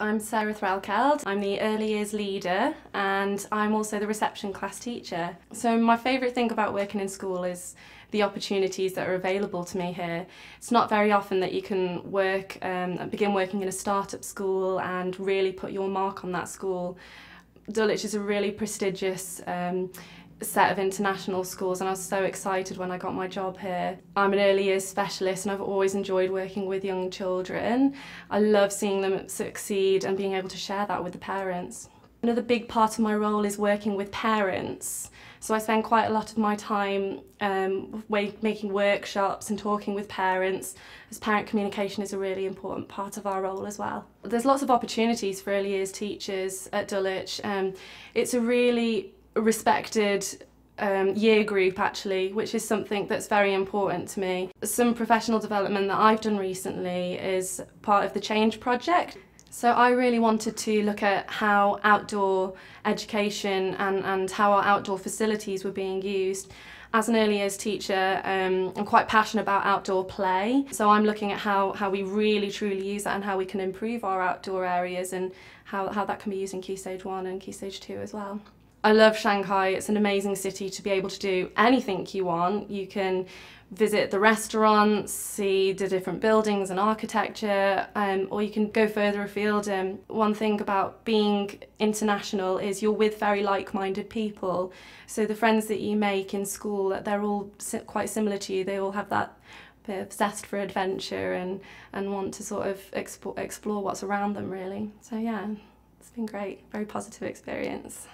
I'm Sarah Threlkeld. I'm the early years leader and I'm also the reception class teacher. So my favourite thing about working in school is the opportunities that are available to me here. It's not very often that you can work, um, begin working in a startup school and really put your mark on that school. Dulwich is a really prestigious um, set of international schools and I was so excited when I got my job here. I'm an early years specialist and I've always enjoyed working with young children. I love seeing them succeed and being able to share that with the parents. Another big part of my role is working with parents. So I spend quite a lot of my time um, making workshops and talking with parents, as parent communication is a really important part of our role as well. There's lots of opportunities for early years teachers at Dulwich. Um, it's a really respected um, year group actually, which is something that's very important to me. Some professional development that I've done recently is part of the Change Project. So I really wanted to look at how outdoor education and, and how our outdoor facilities were being used. As an early years teacher, um, I'm quite passionate about outdoor play. So I'm looking at how, how we really truly use that and how we can improve our outdoor areas and how, how that can be used in Key Stage 1 and Key Stage 2 as well. I love Shanghai. It's an amazing city to be able to do anything you want. You can visit the restaurants, see the different buildings and architecture, um, or you can go further afield. Um, one thing about being international is you're with very like-minded people. So the friends that you make in school, they're all quite similar to you. They all have that bit of zest for adventure and, and want to sort of explore, explore what's around them really. So yeah, it's been great, very positive experience.